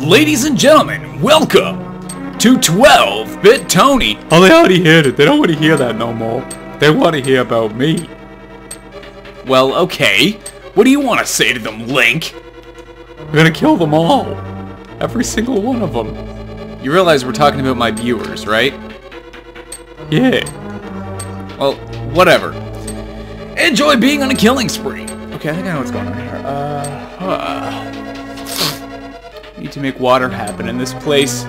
Ladies and gentlemen, welcome to 12-Bit Tony. Oh, they already heard it. They don't want to hear that no more. They want to hear about me. Well, okay. What do you want to say to them, Link? We're gonna kill them all. Every single one of them. You realize we're talking about my viewers, right? Yeah. Well, whatever. Enjoy being on a killing spree. Okay, I think I know what's going on here. Uh, uh, need to make water happen in this place.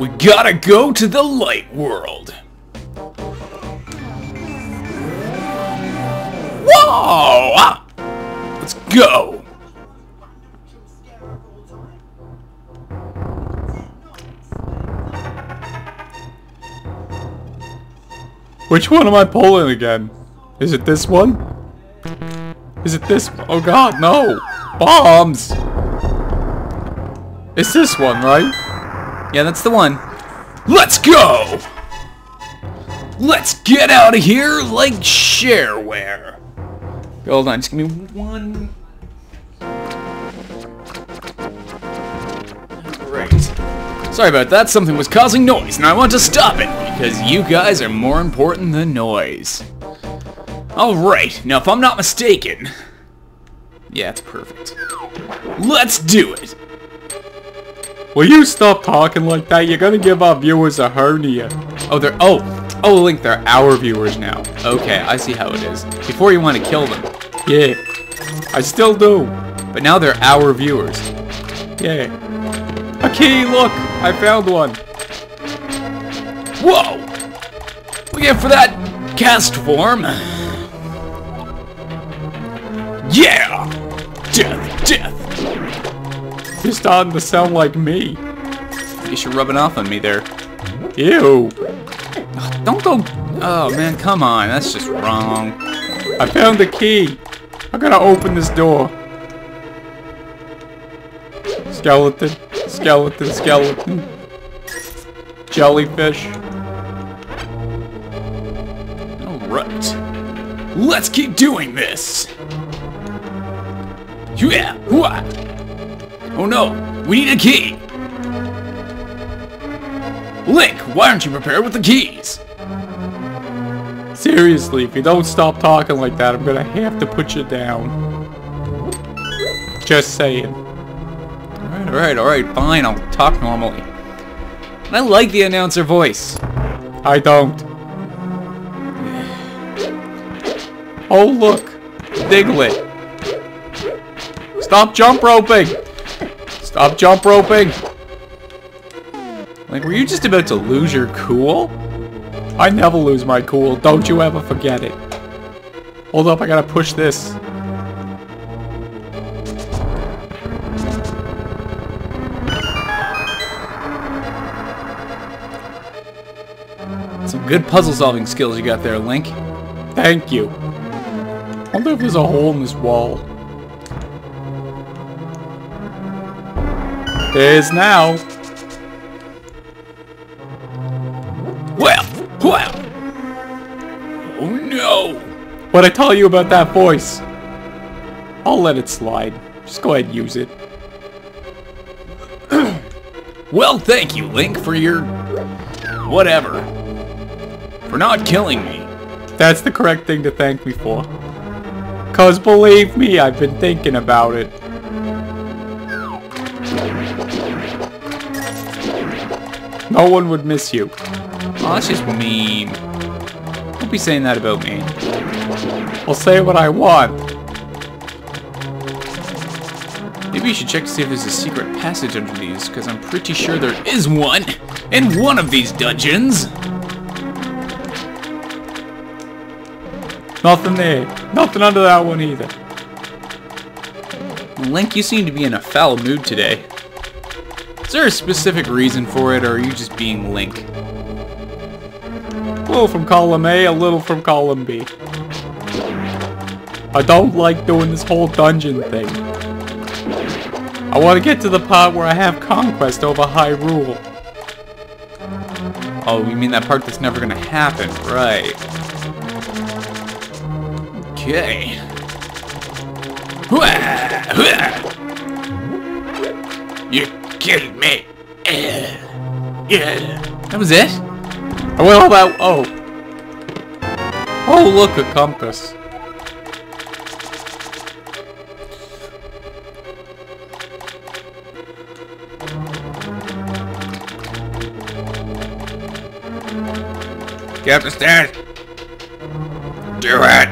We gotta go to the light world. Whoa! Ah! Let's go. Which one am I pulling again? Is it this one? Is it this? Oh god, no! Bombs! It's this one, right? Yeah, that's the one. Let's go! Let's get out of here like shareware. Hold on, just give me one. Great. Sorry about that, something was causing noise, and I want to stop it, because you guys are more important than noise. Alright, now if I'm not mistaken... Yeah, it's perfect. Let's do it! Will you stop talking like that? You're gonna give our viewers a hernia. Oh, they're... Oh! Oh, Link, they're our viewers now. Okay, I see how it is. Before you want to kill them. Yeah. I still do. But now they're our viewers. Yeah. A key, look! I found one. Whoa! We get for that cast form. Yeah! Death, death! You're starting to sound like me. You should rub it off on me there. Ew. Don't go... Oh, man, come on. That's just wrong. I found the key. I gotta open this door. Skeleton, skeleton, skeleton. Jellyfish. Alright. Let's keep doing this! Yeah! What? Oh no! We need a key! Link, why aren't you prepared with the keys? Seriously, if you don't stop talking like that, I'm gonna have to put you down. Just saying. Alright, alright, alright, fine, I'll talk normally. I like the announcer voice. I don't. Oh look! Diglett! Stop jump roping! Stop jump roping! Like, were you just about to lose your cool? I never lose my cool. Don't you ever forget it. Hold up, I gotta push this. Some good puzzle solving skills you got there, Link. Thank you. wonder if there's a hole in this wall. Is now. Well, well. Oh no. What'd I tell you about that voice? I'll let it slide. Just go ahead and use it. Well, thank you, Link, for your... whatever. For not killing me. That's the correct thing to thank me for. Cause believe me, I've been thinking about it. No one would miss you. Oh, that's just mean. Don't be saying that about me. I'll say what I want. Maybe you should check to see if there's a secret passage under these, because I'm pretty sure there is one in one of these dungeons. Nothing there. Nothing under that one either. Link, you seem to be in a foul mood today. Is there a specific reason for it, or are you just being Link? A little from column A, a little from column B. I don't like doing this whole dungeon thing. I want to get to the part where I have conquest over Hyrule. Oh, you mean that part that's never gonna happen, right. Okay. Killed me. Uh, yeah. That was it? I went all that. Oh. Oh, look, a compass. Get up the stairs. Do it.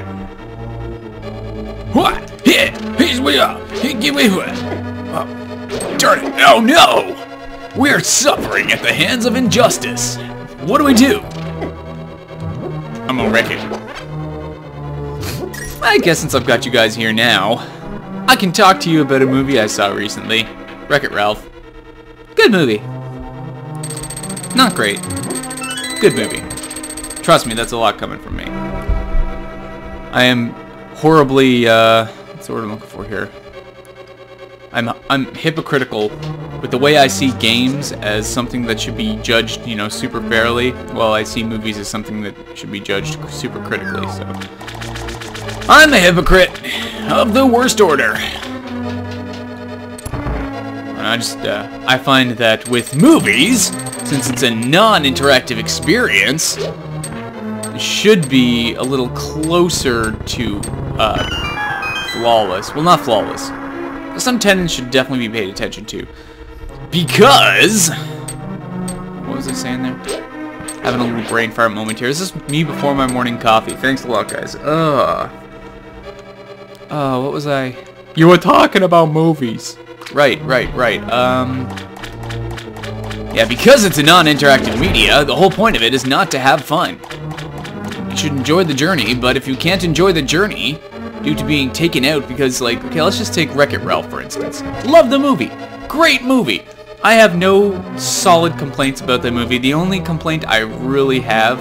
What? Here, here's we are. Here, give me what? Oh, it. Oh no! We're suffering at the hands of injustice. What do we do? I'm gonna wreck it. I guess since I've got you guys here now, I can talk to you about a movie I saw recently. Wreck-It Ralph. Good movie. Not great. Good movie. Trust me, that's a lot coming from me. I am horribly, uh, what's the word I'm looking for here? I'm, I'm hypocritical with the way I see games as something that should be judged, you know, super fairly, while I see movies as something that should be judged super critically, so. I'm the hypocrite of the worst order. And I just, uh, I find that with movies, since it's a non-interactive experience, should be a little closer to, uh, flawless. Well, not flawless. Some tenants should definitely be paid attention to. Because... What was I saying there? Having a little brain fart moment here. This is me before my morning coffee. Thanks a lot, guys. Ugh. Oh, what was I... You were talking about movies. Right, right, right. Um... Yeah, because it's a non-interactive media, the whole point of it is not to have fun. You should enjoy the journey, but if you can't enjoy the journey due to being taken out because, like, okay, let's just take Wreck-It Ralph, for instance. Love the movie. Great movie. I have no solid complaints about the movie. The only complaint I really have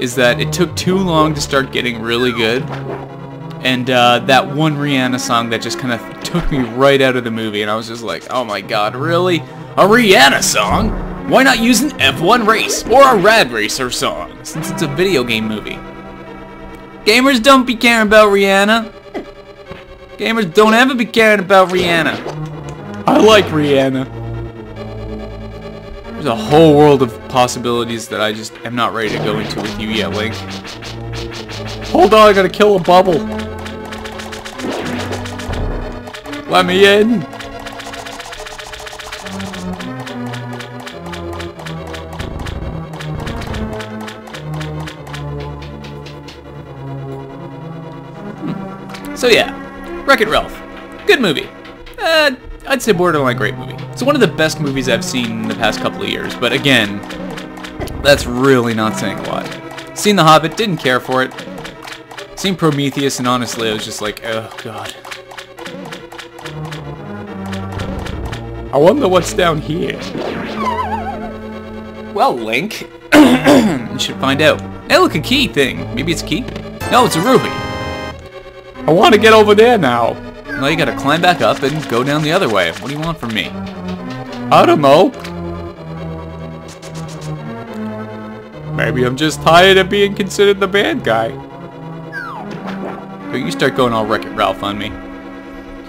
is that it took too long to start getting really good. And uh, that one Rihanna song that just kind of took me right out of the movie, and I was just like, oh my god, really? A Rihanna song? Why not use an F1 race or a Rad Racer song, since it's a video game movie? Gamers don't be caring about Rihanna. Gamers don't ever be caring about Rihanna. I like Rihanna. There's a whole world of possibilities that I just am not ready to go into with you yet, Link. Hold on, I gotta kill a bubble. Let me in. So yeah, Wreck-It Ralph. Good movie. Uh, I'd say borderline great movie. It's one of the best movies I've seen in the past couple of years, but again, that's really not saying a lot. Seen The Hobbit, didn't care for it. Seen Prometheus, and honestly, I was just like, oh god. I wonder what's down here. Well, Link, you should find out. Hey, look, a key thing. Maybe it's a key? No, it's a ruby. I want to get over there now. Well, you gotta climb back up and go down the other way. What do you want from me? I don't know. Maybe I'm just tired of being considered the bad guy. But you start going all Wreck-It Ralph on me.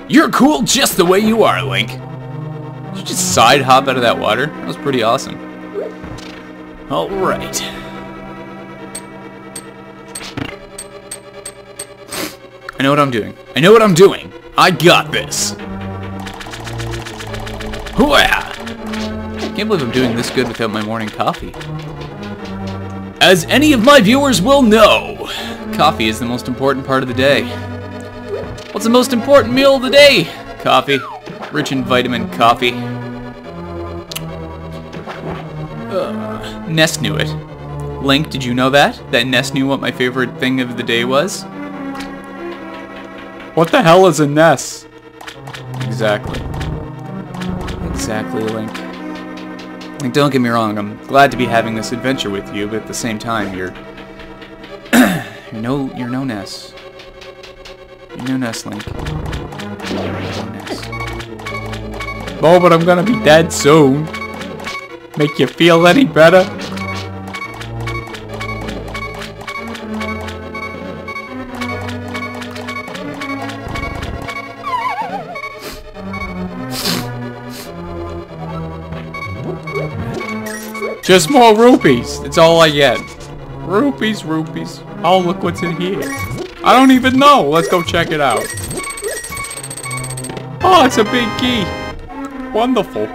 You're cool just the way you are, Link. Did you just side hop out of that water? That was pretty awesome. Alright. I know what I'm doing. I know what I'm doing. I got this. Hooah! Can't believe I'm doing this good without my morning coffee. As any of my viewers will know, coffee is the most important part of the day. What's the most important meal of the day? Coffee. Rich in vitamin coffee. Uh, Ness knew it. Link, did you know that? That Ness knew what my favorite thing of the day was? What the hell is a Ness? Exactly. Exactly, Link. Like, don't get me wrong, I'm glad to be having this adventure with you, but at the same time, you're... you're no... you're no Ness. You're no Ness, Link. Oh, but I'm gonna be dead soon. Make you feel any better? Just more rupees. That's all I get. Rupees, rupees. Oh, look what's in here. I don't even know. Let's go check it out. Oh, it's a big key. Wonderful.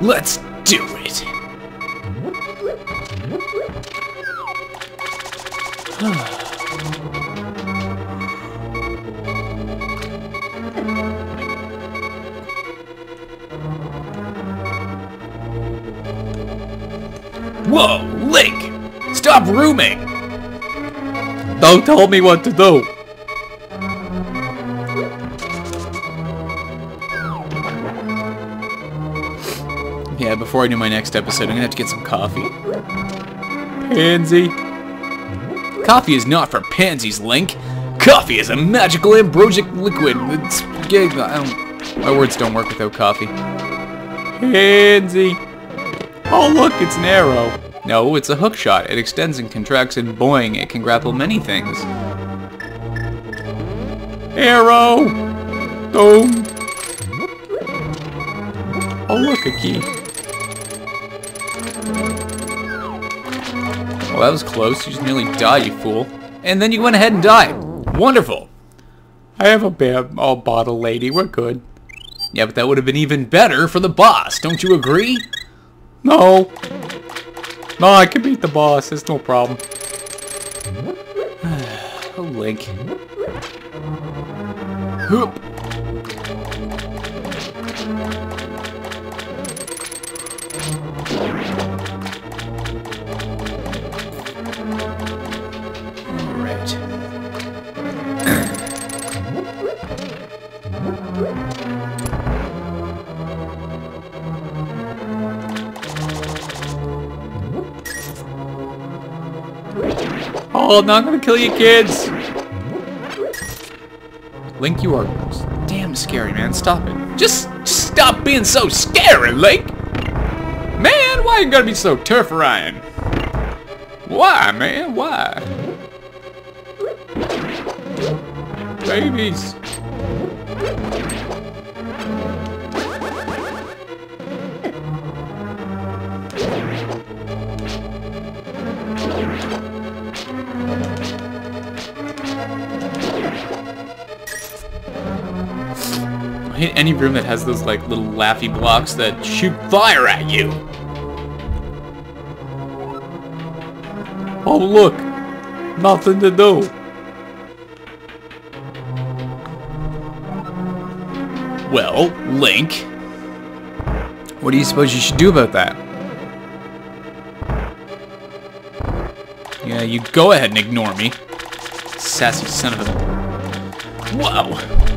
Let's do it. Whoa, Link! Stop rooming! Don't tell me what to do. Yeah, before I do my next episode, I'm gonna have to get some coffee. Pansy. Coffee is not for pansies, Link. Coffee is a magical ambrosic liquid. It's I don't, my words don't work without coffee. Pansy. Oh, look, it's an arrow. No, it's a hook shot. It extends and contracts and boing, it can grapple many things. Arrow. Boom. Oh, look, a key. Well, that was close. You just nearly died, you fool. And then you went ahead and died. Wonderful. I have a bear, oh, bottle lady. We're good. Yeah, but that would have been even better for the boss. Don't you agree? No. No, I can beat the boss. It's no problem. Oh, Link. Hoop. Oh, I'm not gonna kill you kids. Link, you are damn scary, man. Stop it. Just, just stop being so scary, Link. Man, why you gotta be so terrifying? Why, man? Why? Babies. Any room that has those like little laughy blocks that shoot fire at you. Oh, look. Nothing to do. Well, Link, what do you suppose you should do about that? Yeah, you go ahead and ignore me. Sassy son of a... Whoa!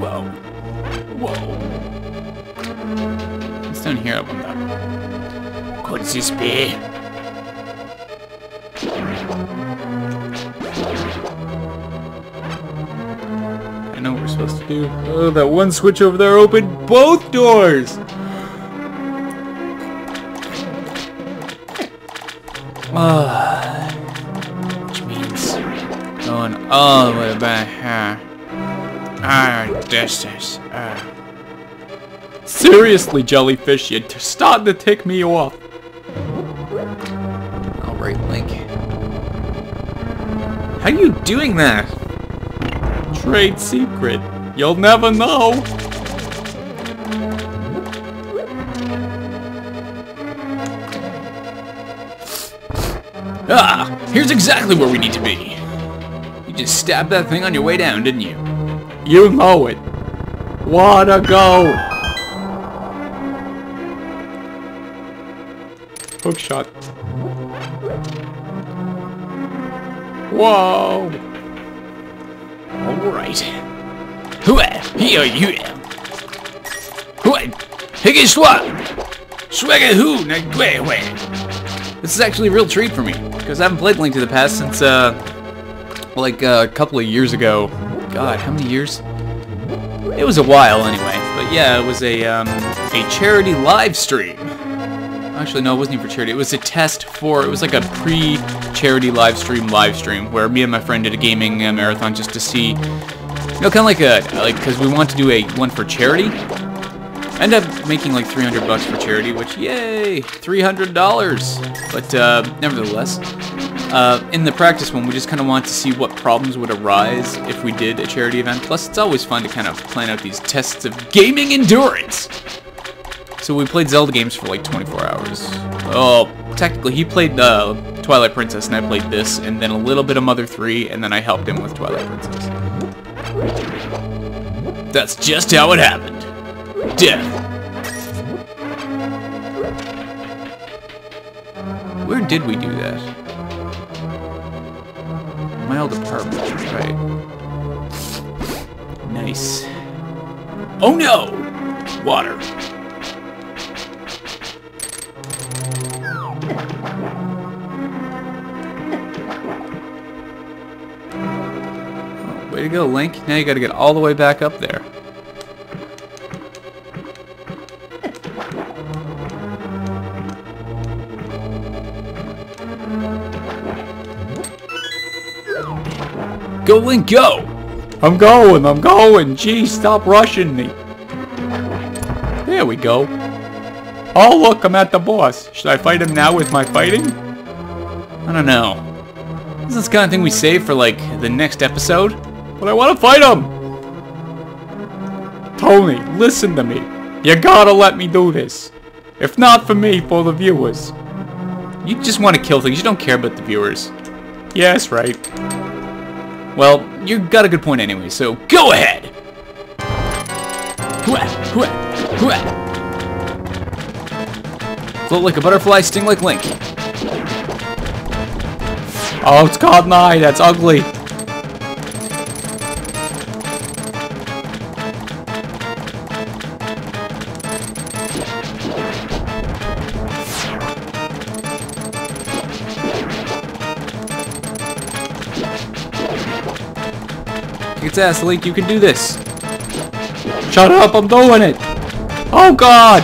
Whoa. Whoa. What's down here, I wonder? Could this be? I know what we're supposed to do. Oh, that one switch over there opened both doors! Ah, going all the way back here. Ah, distance. Ah. Seriously, jellyfish, you're starting to tick me off. Alright, Link. How are you doing that? Trade secret. You'll never know. Ah, here's exactly where we need to be. You just stabbed that thing on your way down, didn't you? You know it. Wanna go? Hook shot. Whoa. Alright. Hooah! Here you am. Hooah! Higgy swat! Swagger gwe This is actually a real treat for me, because I haven't played Link to the Past since, uh, like uh, a couple of years ago. God, how many years? It was a while anyway, but yeah, it was a, um, a charity live stream. Actually, no, it wasn't even for charity. It was a test for, it was like a pre-charity live stream live stream where me and my friend did a gaming uh, marathon just to see You know, kind of like a like because we want to do a one for charity. End up making like 300 bucks for charity, which yay, 300 dollars. But uh, nevertheless, uh, in the practice one, we just kind of want to see what problems would arise if we did a charity event. Plus, it's always fun to kind of plan out these tests of gaming endurance. So we played Zelda games for like 24 hours. Oh, technically, he played uh, Twilight Princess, and I played this, and then a little bit of Mother 3, and then I helped him with Twilight Princess. That's just how it happened. Death. Where did we do that? My old apartment, right. Nice. Oh no! Water. Way to go, Link. Now you gotta get all the way back up there. Go, Link, go! I'm going, I'm going. Gee, stop rushing me. There we go. Oh, look, I'm at the boss. Should I fight him now with my fighting? I don't know. This is the kind of thing we save for, like, the next episode. But I want to fight him! Tony, listen to me. You gotta let me do this. If not for me, for the viewers. You just want to kill things. You don't care about the viewers. Yes, right. Well, you got a good point anyway, so go ahead! Float like a butterfly, sting like Link. Oh, it's called Nye. That's ugly. Its ass, Link. You can do this. Shut up, I'm doing it. Oh, God.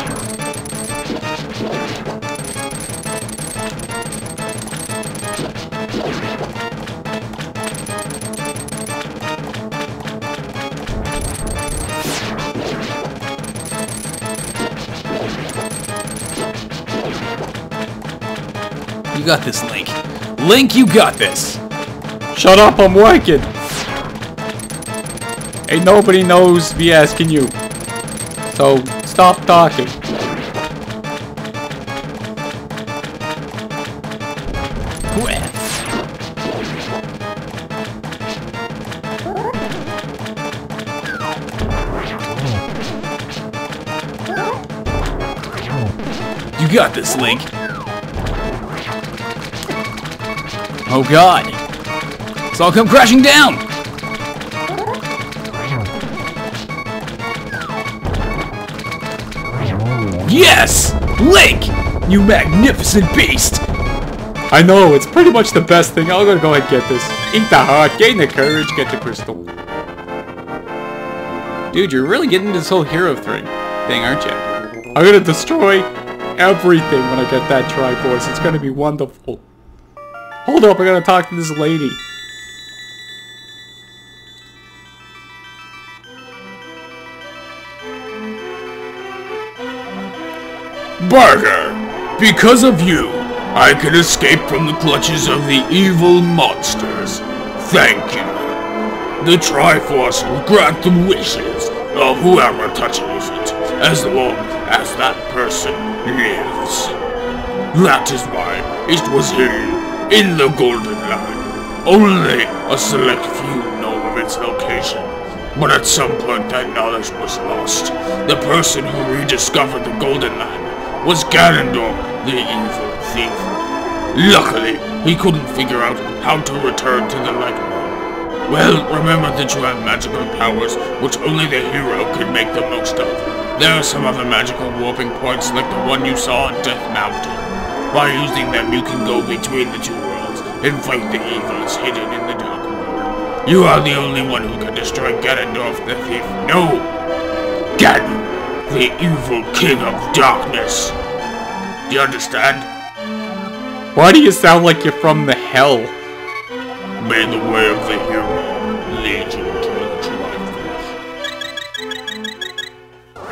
You got this, Link. Link, you got this. Shut up, I'm working. Ain't nobody knows me asking you. So, stop talking. You got this, Link. Oh god. It's all come crashing down! Yes! Link! You magnificent beast! I know, it's pretty much the best thing. I'm gonna go ahead and get this. Eat the heart, gain the courage, get the crystal. Dude, you're really getting into this whole hero thing, thing, aren't you? I'm gonna destroy everything when I get that Triforce. It's gonna be wonderful. Hold up, I gotta talk to this lady. Barker, because of you, I can escape from the clutches of the evil monsters. Thank you. The Triforce will grant the wishes of whoever touches it, as long as that person lives. That is why it was hidden in the Golden Land. Only a select few know of its location. But at some point that knowledge was lost. The person who rediscovered the Golden Land was Ganondorf, the evil thief. Luckily, he couldn't figure out how to return to the Light World. Well, remember that you have magical powers, which only the hero can make the most of. There are some other magical warping points like the one you saw on Death Mountain. By using them, you can go between the two worlds and fight the evils hidden in the Dark World. You are the only one who can destroy Ganondorf the Thief. No! Ganon, the evil king of darkness. Do you understand? Why do you sound like you're from the hell? May the way of the hero lead you the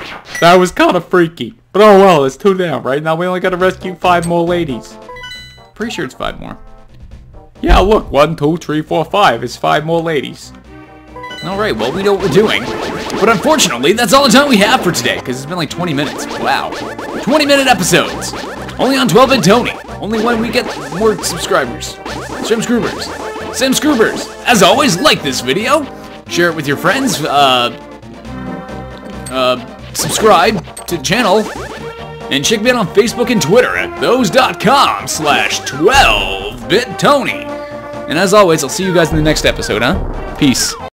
triumph. That was kind of freaky. But oh well, it's two down, right? Now we only gotta rescue five more ladies. Pretty sure it's five more. Yeah, look, one, two, three, four, five. It's five more ladies. Alright, well, we know what we're doing. But unfortunately, that's all the time we have for today, because it's been like 20 minutes. Wow. 20 minute episodes. Only on 12 and Tony. Only when we get more subscribers. Sim Scroobers. Sim Scroobers. As always, like this video. Share it with your friends. Uh, uh, subscribe to the channel. And check me out on Facebook and Twitter at those.com slash 12-bit Tony. And as always, I'll see you guys in the next episode, huh? Peace.